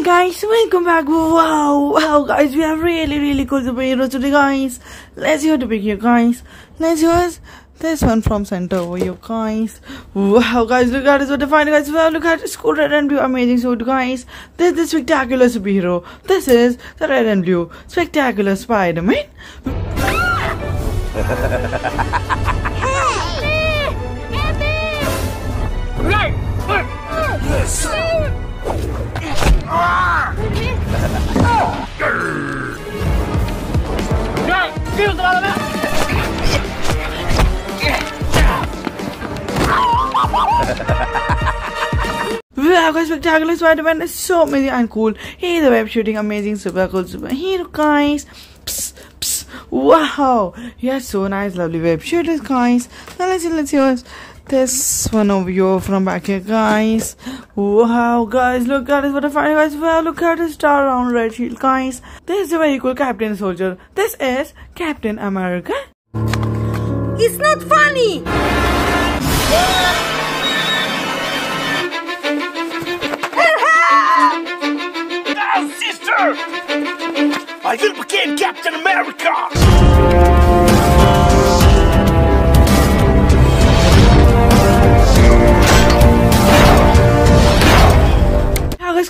Hi guys, welcome back. Wow, wow guys, we have really really cool superheroes today guys. Let's hear the big here guys. Let's hear this one from center over here guys. Wow guys, look at this what the fine guys. Wow, look at this cool red and blue amazing suit guys. This is the spectacular superhero. This is the red and blue spectacular Spider-Man. Wow, guys, spectacular Spider-Man is so amazing and cool. He's a web shooting amazing super cool super. superhero, guys. Psst, psst. Wow, he has so nice, lovely web shooters, guys. Now let's see, let's see this one over here from back here, guys. Wow, guys, look at this. What a fine, guys. Wow, look at this star round red shield, guys. This is a very cool Captain Soldier. This is Captain America. It's not funny! Oh, sister! I will become Captain America!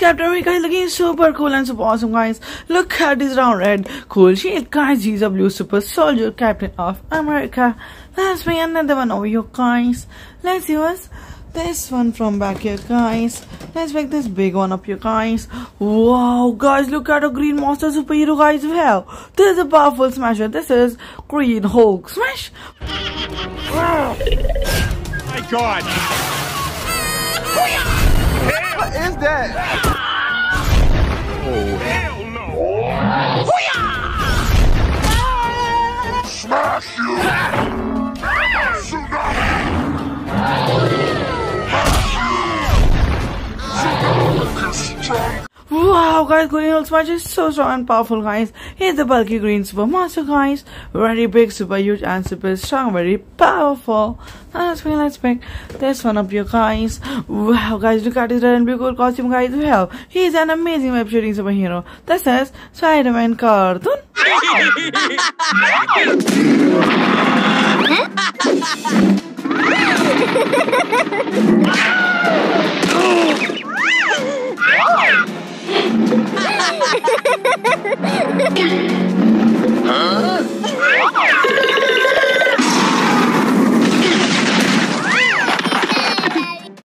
Captain America is looking super cool and super awesome, guys. Look at this round red cool shield, guys. He's a blue super soldier, Captain of America. Let's bring another one over here, guys. Let's use this one from back here, guys. Let's make this big one up here, guys. Wow, guys, look at a green monster superhero, guys. Wow, this is a powerful smasher. This is Green Hulk smash. Wow. My God! Oh, What is that? Oh, hell no! Smash you! Tsunami! Wow, guys, Green Hulk smash is so strong and powerful, guys. He's the bulky green super monster, guys. Very big, super huge, and super strong, very powerful. Let's let's pick this one up here, guys. Wow, guys, look at his red and blue cool costume, guys. Wow, he's an amazing web shooting superhero. This is Spider-Man cartoon.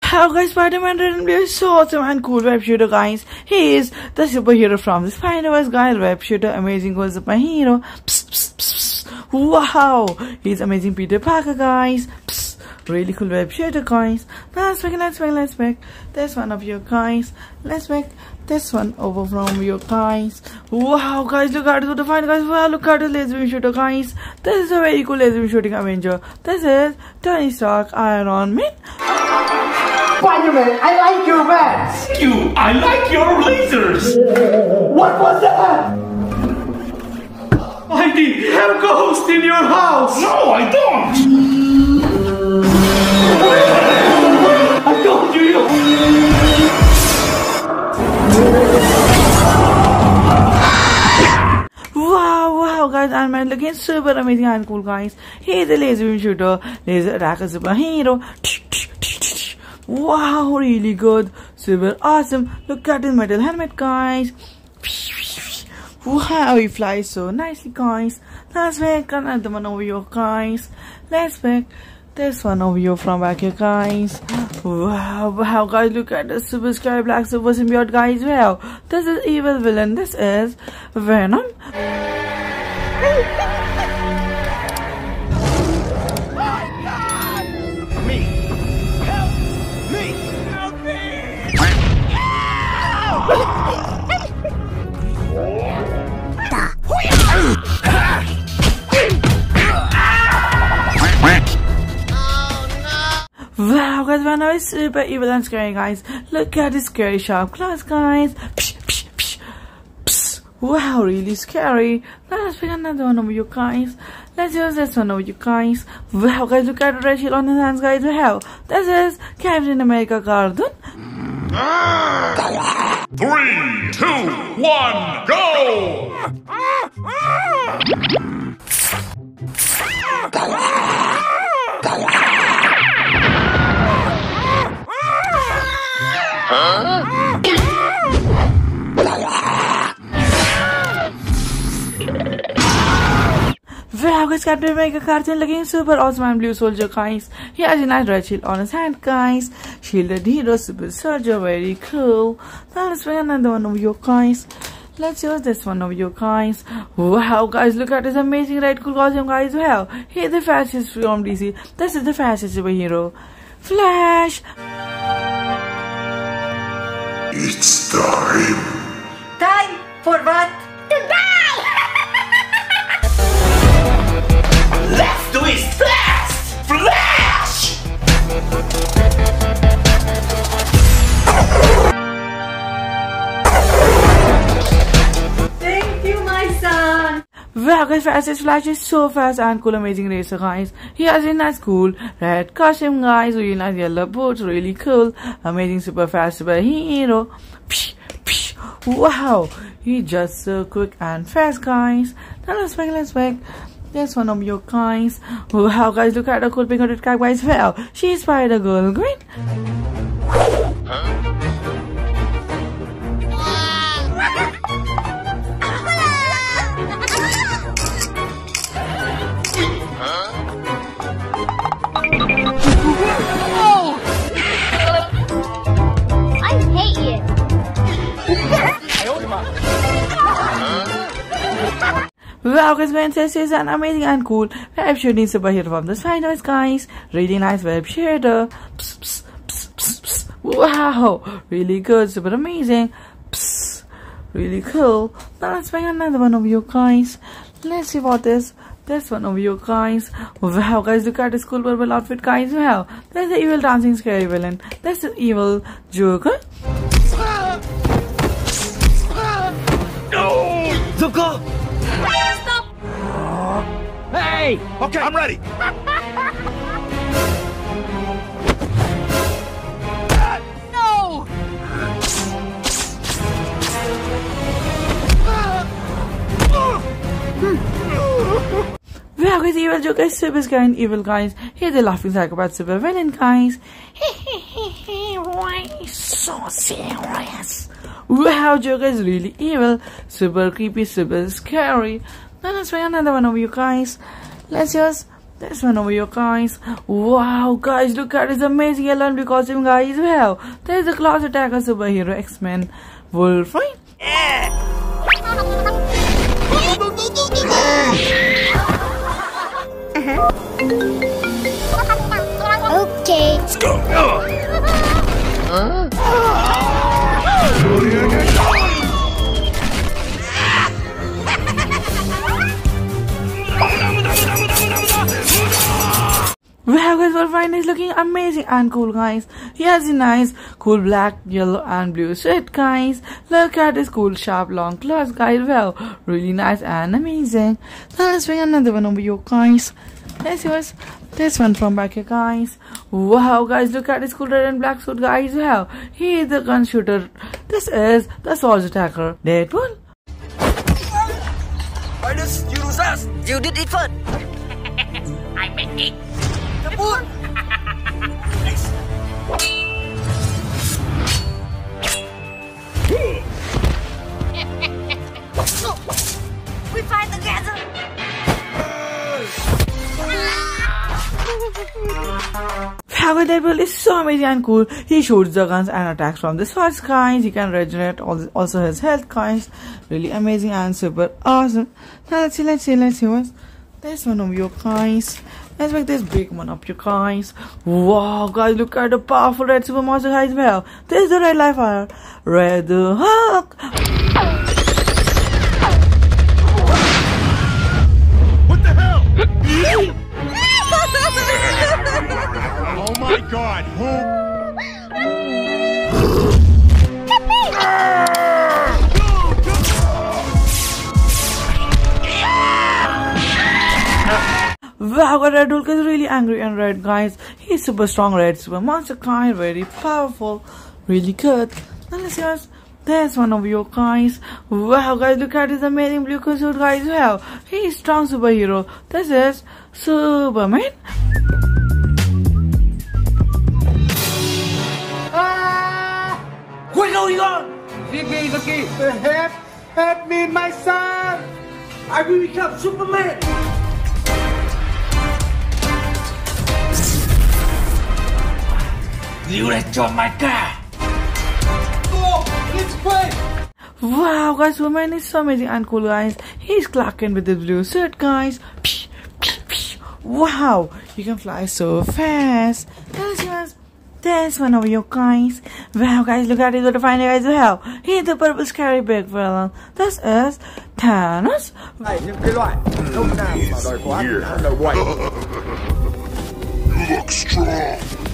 How guys, Spider-Man Red is so awesome and cool web shooter, guys. He is the superhero from the Spider-Verse, guys. Web shooter, amazing cool superhero. Psst, psst, psst, psst. Wow, he's amazing Peter Parker, guys. Psst. Really cool web shooter, guys. Let's make, let's make, let's make this one of you guys. Let's make this one over from you guys. Wow, guys, look at it, the fine guys. Wow, look at the laser beam shooter, guys. This is a very cool laser beam shooting Avenger. This is Tony Stark Iron Man. Spider-Man, I like your vest. You! I like your lasers! What was that? I did have a ghost in your house! No, I don't! I told Man looking super amazing and cool, guys. He's a laser beam shooter, laser attacker superhero. Wow, really good, super awesome. Look at his metal helmet, guys. Wow, he flies so nicely, guys. Let's make another one over here, guys. Let's make this one over here from back here, guys. Wow, wow, guys, look at the super scary black super symbiote, guys. Wow, this is evil villain. This is Venom. Wow, guys, Venom is super evil and scary, guys. Look at this scary sharp claws, guys. Psh, psh, psh, psh. Wow, really scary. Let's pick another one of you guys. Let's use this one of you guys. Wow, guys, look at the red shield on his hands, guys. Wow, this is Captain America cartoon. Three, two, one, go! Wow, guys, Captain America cartoon looking super awesome and blue soldier, guys. He has a nice red shield on his hand, guys. Shielded hero, super soldier, very cool. Now let's bring another one of your guys. Let's use this one of you guys. Wow, guys, look at this amazing red cool costume, guys. Wow, he's the fastest from DC. This is the fastest superhero. Flash! It's time. Time for what? To die! Let's do it fast! Flash! Thank you, my son. Wow, guys, fastest Flash is so fast and cool, amazing racer, guys. He has a nice cool red costume, guys. Really nice yellow boots, really cool, amazing super fast superhero. Psh, psh. Wow, he just so quick and fast, guys. Now let's back, let's back. There's one of your guys. Wow, guys, look at the cool pink hooded cat, guys. Wow, she's Spider Girl, great. I Wow, guys, Princess is an amazing and cool web shooting superhero from the Spider guys. Really nice web shooter. Psst, psst. Wow, really good, super amazing. Psst, really cool. Now let's bring another one of you guys. Let's see what is this one of you guys. Wow, guys, look at this cool purple outfit, guys. Wow, there's the evil dancing scary villain. There's the evil Joker. Zuko! Stop. Hey! Okay, I'm ready. No. Wow, guys, evil Joker is super scary and evil, guys. He's the laughing psychopath super villain, guys. Why so serious? Wow, Joker is really evil, super creepy, super scary. Now let's try another one of you guys. Let's just this one over you guys. Wow, guys, look at this amazing yellow and blue costume, guys. Wow, there's a class attacker superhero X-Men Wolverine. Okay. Let's go. Wow, guys, Wolverine is looking amazing and cool, guys. He has a nice, cool black, yellow, and blue suit, guys. Look at his cool, sharp, long claws, guys. Wow, really nice and amazing. Now let's bring another one over you, guys. This was this one from back here, guys. Wow, guys, look at his cool red and black suit, guys. Wow, he is the gun shooter. This is the sword attacker, Deadpool. Minus, you lose us. You did it first. Kapun. We fight together. Power Deadpool is so amazing and cool. He shoots the guns and attacks from the swords, guys. He can regenerate also his health, guys. Really amazing and super awesome. Now let's see, let's see, let's see what's this one of your guys. Let's make this big one up, you guys. Wow, guys, look at the powerful red super monster, guys. Well, is the red life fire. Red Hulk. What the hell? oh my god, who? Wow, Red Hulk is really angry and red, guys. He's super strong red super monster guy, very powerful, really good. Now let's use There's one of your guys. Wow, guys, look at this amazing blue suit, guys. Wow, he's strong superhero. This is Superman. Ah! What's going on? Ziggy, Ziggy, help, help me, my son. I will become Superman. You let go my car. Oh, let's play. Wow, guys, Superman is so amazing and cool, guys. He's Clark Kent with his blue suit, guys. Psh, psh, psh. Wow, you can fly so fast. There's yours. There's one of your guys. Wow, guys, look at it. Gotta find it, guys. Wow, he's the purple scary big villain. This is Thanos. Này những cái loại nông nào mà đòi quán ăn đầu quậy You look strong.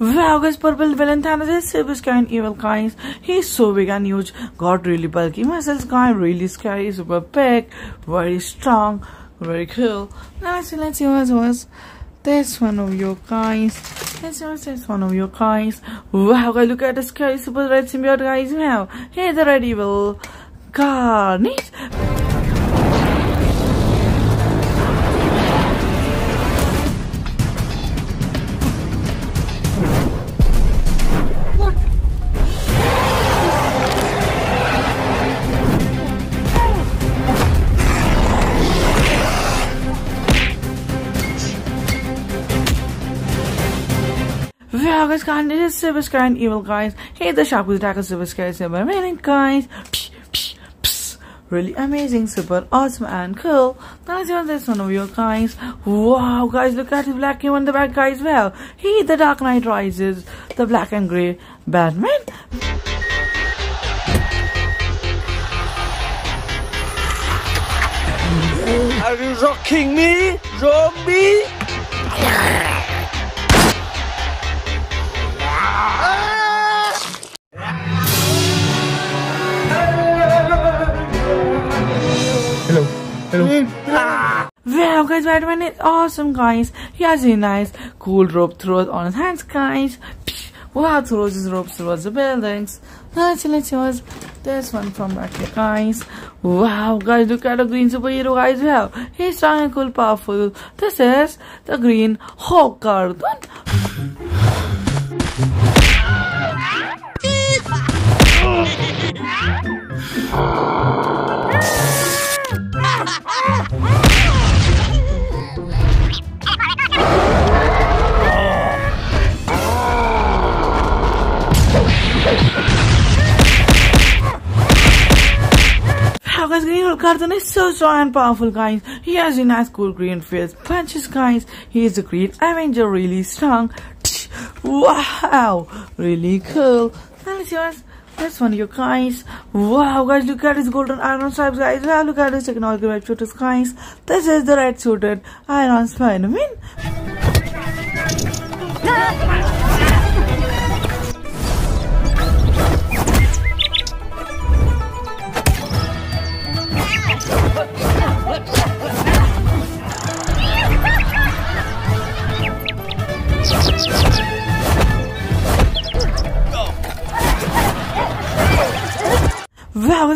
Wow, guys, purple Thanos is super scary and evil, guys. He's so big and huge. Got really bulky muscles, guy. Really scary, super big, very strong, very cool. Now let's see, let's see what was. There's one of your guys. Yours, there's one of your guys. Wow, guys, look at the scary super red symbiote, guys. Wow, here's the red evil Carnage. Wow, guys, Carnage is super scary and evil, guys. Hey, the shark with attack is super scary, super amazing, guys. Psh, psh, psh. Really amazing, super awesome and cool. Now, let's this one of you guys. Wow, guys, look at the black came on the back, guys. Well, he, the Dark Knight Rises, the black and grey Batman. Are you rocking me, zombie? Wow, guys, Batman is awesome, guys. He has a nice, cool rope throws on his hands, guys. Wow, throws his ropes towards the buildings. Let's see, let's see this one from back here, guys. Wow, guys, look at the green superhero, guys. Wow, he's strong and cool, powerful. This is the Green Hulk cartoon. cartoon is so strong and powerful, guys. He has a nice cool green face punches, guys. He is a Green Avenger, really strong. Wow, really cool. Let's see this one, you guys. Wow, guys, look at his golden iron stripes, guys. Wow, look at his technology red shooters, guys. This is the red suited Iron Spider-Man.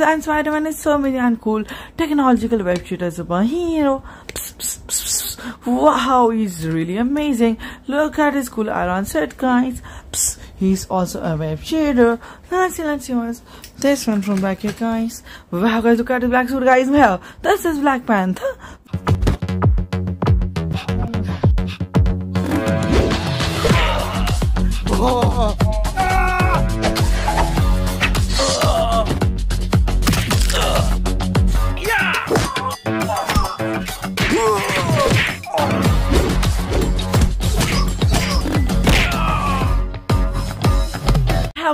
And Spider-Man is so many and cool. Technological web shooter. Psst, psst, psst, psst. Wow, he's really amazing. Look at his cool iron set, guys. He's also a web shooter. Let's let's see what's this one from back here, guys. Wow, guys, look at the black suit, guys. This is Black Panther. How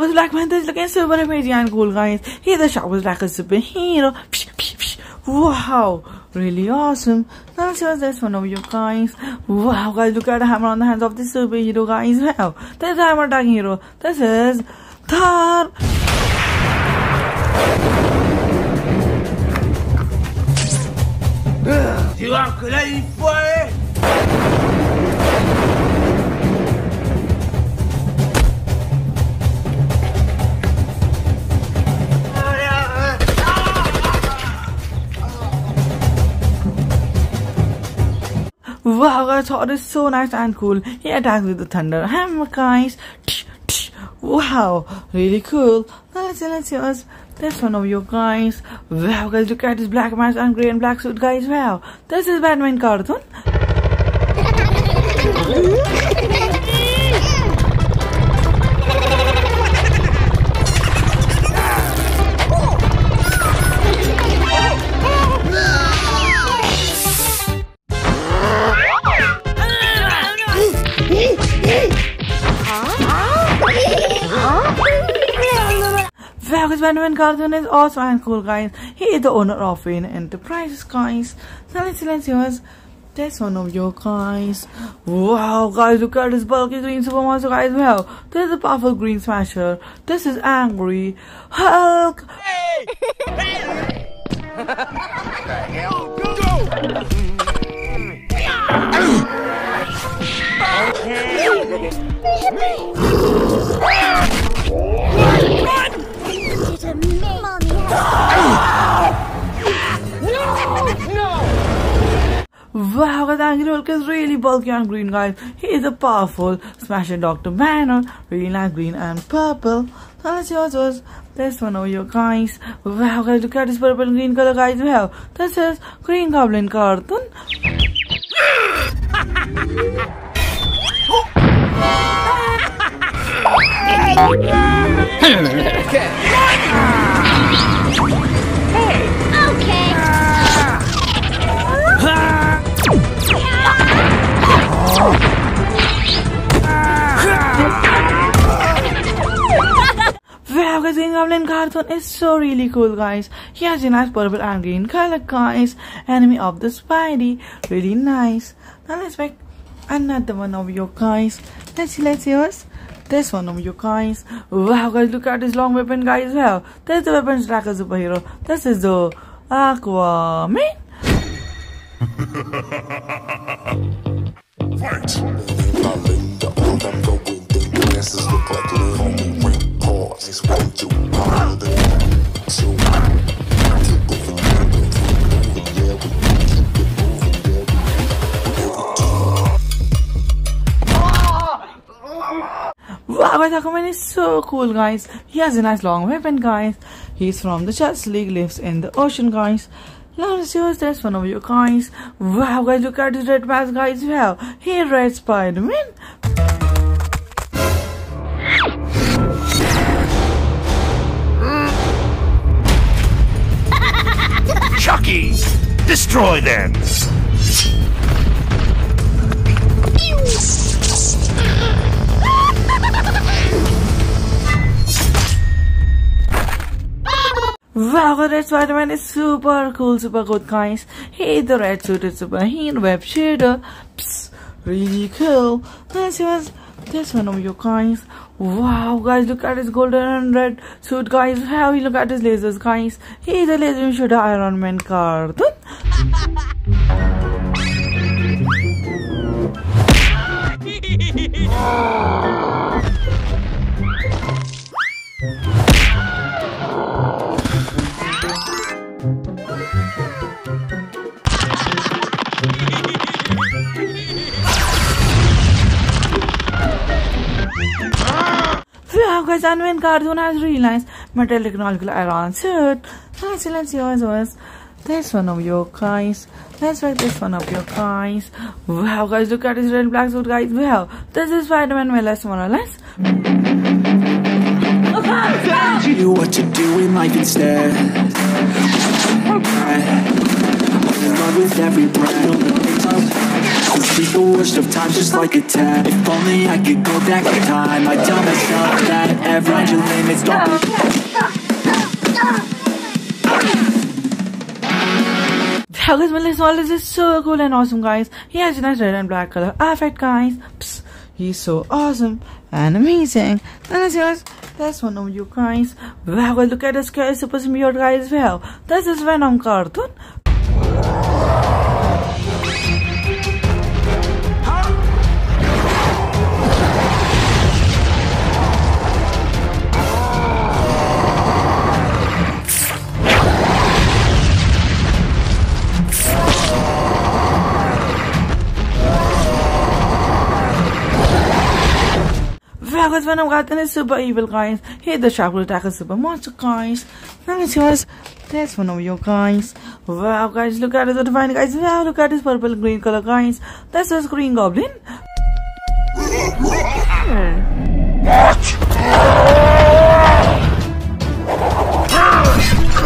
was like man this looking super amazing and cool guys. Here the shop was like a superhero psh, psh, psh. wow. Really awesome. That's was this one of you guys. Wow guys look at the hammer on the hands of this superhero guys. Wow. This is hammer attacking hero. This is Thor. You are là Wow, guys, Thor is so nice and cool. He attacks with the thunder hammer, guys. Wow, really cool. Now let's see, let's see us. This one of you guys. Wow, guys, look at this black mask and grey and black suit, guys. Wow, this is Batman cartoon. Wow, guys, Batman cartoon is also and cool, guys. He is the owner of Wayne Enterprises, guys. So let's see, let's see us. This one of you guys. Wow, guys, look at this bulky green super monster, guys. Wow, this is a powerful green smasher. This is angry Hulk. Wow, that Angry Hulk is really bulky and green, guys. He is a powerful smasher Dr. Banner. Really like green and purple. So let's see what was this one over here, guys. Wow, guys, look at this purple and green color, guys. Wow, this is Green Goblin cartoon. Okay. Wow, guys, Green Goblin cartoon is so really cool, guys. He has a nice purple and green color, guys. Enemy of the Spidey, really nice. Now let's make another one of you guys. Let's see, let's see us. This one of you guys. Wow, guys, look at this long weapon, guys. Wow, there's the weapons track a superhero. This is the Aquaman. Fight! Ring paws. It's one, two, harder. Keep moving, keep moving, yeah, we keep it moving, yeah, Wow, Aquaman is so cool, guys. He has a nice long weapon, guys. He's from the Justice League, lives in the ocean, guys. Let's see what's this one of you guys. Wow, guys, look at this red mask, guys. Wow, he red Spider-Man. Destroy them! Wow, red Spider-Man is super cool, super good, guys. He the red suited superhero web shooter. Psst, really cool. Let's see this one of you guys. Wow, guys, look at his golden and red suit, guys. How he look at his lasers, guys. He's a laser shooter Iron Man cartoon. Wow, guys, Iron Man cartoon has really nice metal technological iron suit. Let's see, let's see what was this one of you guys. Let's make this one of your guys. Wow, guys, look at this red and black suit, guys. Wow, this is Spider-Man more or less, more or less. you what to do in life instead. In love with every breath. Treat the worst of times just like a test. If only I could go back in time, I'd tell myself that every your limits Wow, guys, Miles Morales is so cool and awesome, guys. He has a nice red and black color ah, outfit, guys. Psst, he's so awesome and amazing. And see what's this one of you guys. Wow, guys, look at this guy, super symbiote, guys. Wow, this is Venom cartoon. Guys, when I'm gotten is super evil, guys. Here the shark will attack a super monster, guys. Now let's see what's that's one of you guys. Wow, guys, look at this divine, guys. Wow, look at this purple green color, guys. That's a green goblin.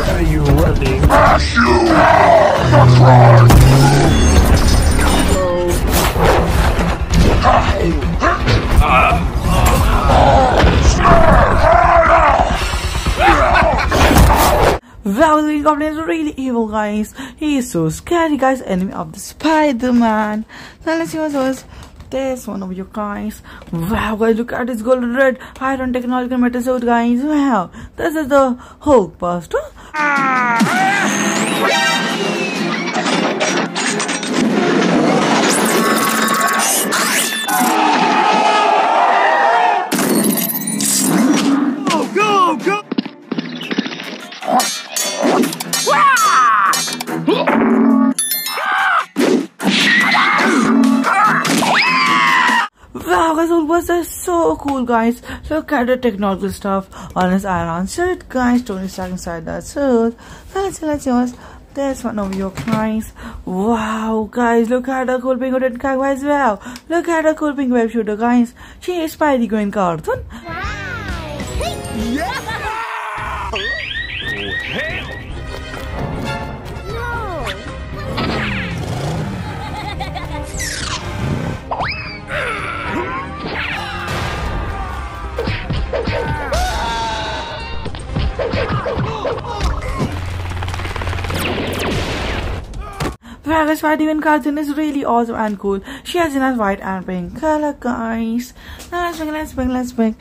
Are you running? Wow, the Green Goblin is really evil, guys. He is so scary, guys. Enemy of the Spider-Man. Now let's see what was. There's one of you guys. Wow, guys, look at this golden red iron technological metal suit, guys. Wow, this is the Hulk Wow, guys, Hulkbuster is so cool, guys. Look at the technological stuff on his iron shirt guys. Tony Stark inside that suit. So let's see, let's see what's there's one of your guys. Wow, guys, look at the cool pink hooded guy as well. Look at the cool pink web shooter, guys. She is Spider-Gwen cartoon. Whereas Spider-Gwen cartoon is really awesome and cool. She has nice white and pink color, guys. Let's pick, let's pick, let's pick.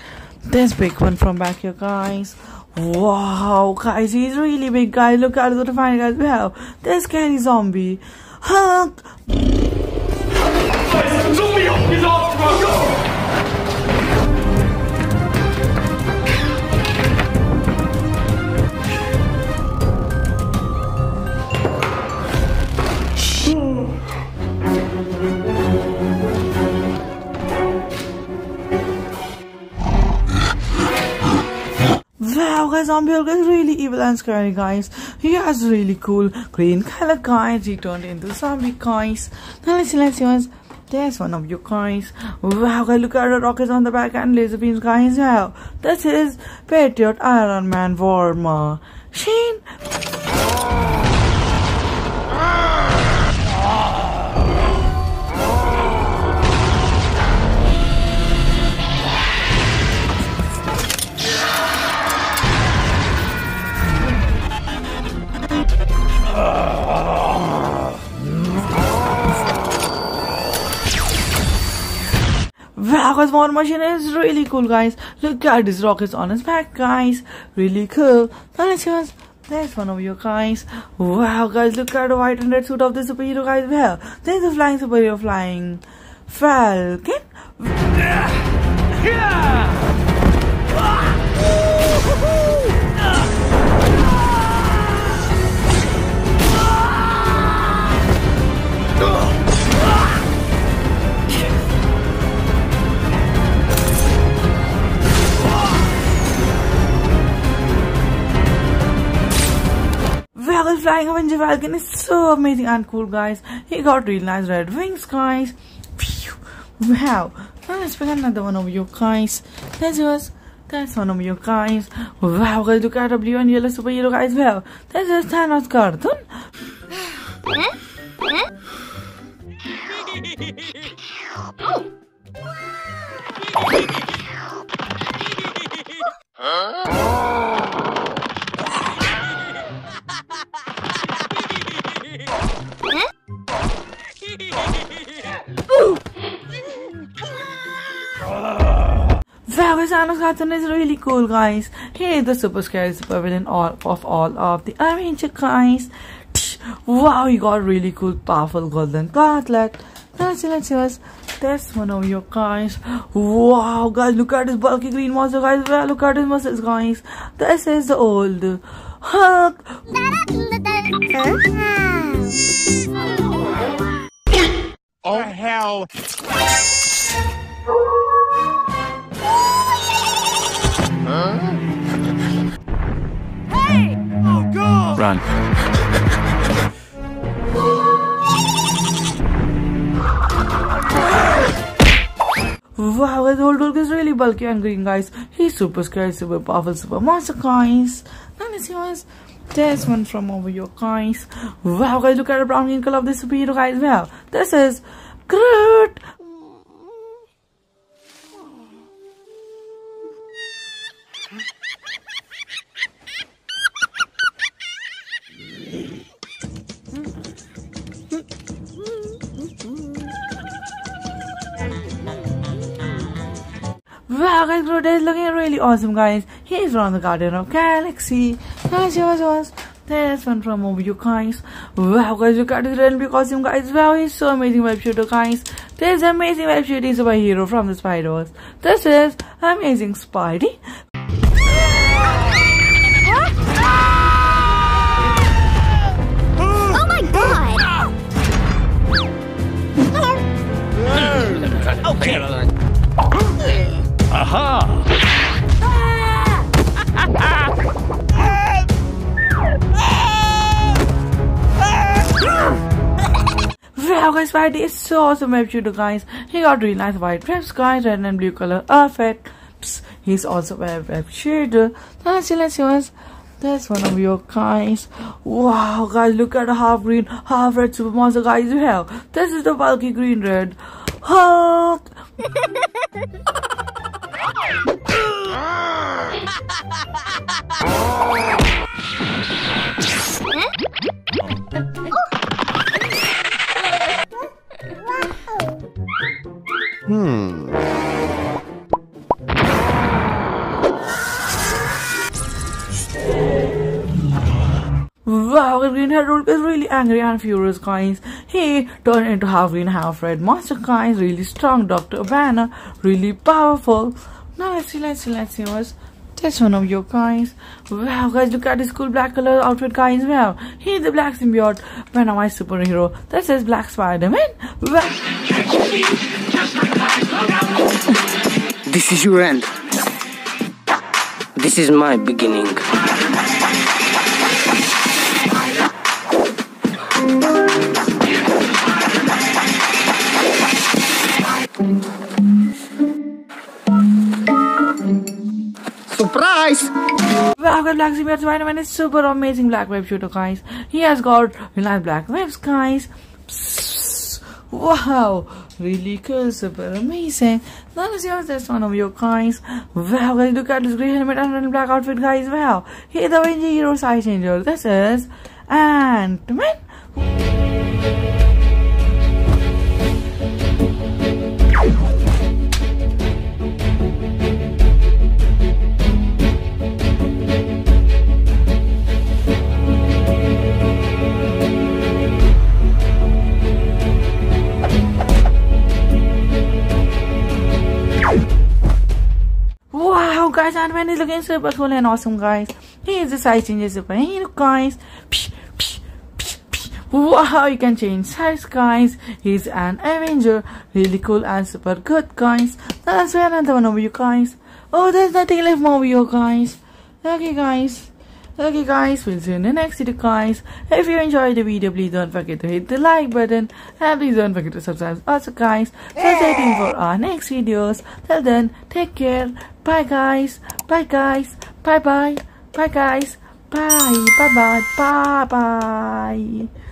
This big one from back here, guys. Wow, guys, he's really big, guys. Look at the fine guys we have. This scary zombie. Hulk. Wow, Zombie Hulk is really evil and scary, guys. He has really cool green color, guys. He turned into zombie, guys. Now let's see, let's see what's there's one of you guys. Wow, look at the rockets on the back and laser beams, guys. Wow, this is Patriot Iron Man War Machine. Wow, War Machine is really cool, guys. Look at these rockets on his back, guys. Really cool. See what's there's one of you guys. Wow, guys, look at the white and red suit of the superhero guys. Well, there's a flying superhero flying Falcon. Falcon flying Avenger Falcon is so amazing and cool, guys. He got really nice red wings, guys. Phew. Wow. Now let's pick another one of you guys. This was that's one of you guys. Wow, guys, look at the blue and yellow superhero guys. Wow, this is Thanos cartoon. Wow, guys, Thanos cartoon is really cool, guys. He is the super scary super villain all of all of the Avenger guys. Wow, you got really cool, powerful golden gauntlet. Now let's see, let's see what's this one of you guys. Wow, guys, look at this bulky green monster, guys. Wow, look at his muscles, guys. This is the old Hulk. Oh, hell. Run. Wow, his old dog is really bulky and green, guys. He's super scary, super powerful, super monster, guys. Let's see what's this one from over your guys. Wow, guys, look at the brown green color of this superhero, guys. Wow, this is Groot. Guys, is looking really awesome, guys. He's from the Guardian of Galaxy. Guys, yours was. There's one from over you guys. Wow, guys, look at this rainbow costume, guys. Wow, he's so amazing web shooter, guys. This amazing web shooting superhero from the Spider-Verse. This is Amazing Spidey. Wow, guys, Spidey is so awesome web shooter, guys. He got really nice white dress, guys, red and blue color outfit. Psst, he's also a web shooter. Now let's see, let's see what's that's one of your guys. Wow, guys, look at the half green, half red super monster guys you have. This is the bulky green red. Hulk! Oh, Hmm. Wow, the green head Hulk is really angry and furious, guys. He turned into half green, half red monster, guys. Really strong, Dr. Banner. Really powerful. Now let's see, let's see, let's see what's this one of your guys. Wow, guys, look at his cool black color outfit, guys. Wow, he's the black symbiote, Venom, my superhero. This is Black Spider-Man. Wow. This is your end. This is my beginning. Surprise! Guys, Black Symbiote Spider-Man is super amazing black web shooter, guys. He has got nice black webs, guys. Psst. Wow, really cool, super amazing. Now let's see this one of your guys. Wow, guys, look at this green helmet and black outfit, guys. Wow, he's the Avenger Hero Size Changer. This is Ant-Man. Ant-Man is looking super cool and awesome, guys. He is the size changer superhero, guys. Psh, psh, psh. Wow, you can change size, guys. He's an Avenger. Really cool and super good, guys. That's another one of you guys. Oh, there's nothing left more of you guys. Okay, guys. Okay guys, we'll see you in the next video guys. If you enjoyed the video, please don't forget to hit the like button. And please don't forget to subscribe also guys. So stay tuned for our next videos. Till then, take care. Bye guys. Bye guys. Bye bye. Bye guys. Bye. Bye bye. Bye bye.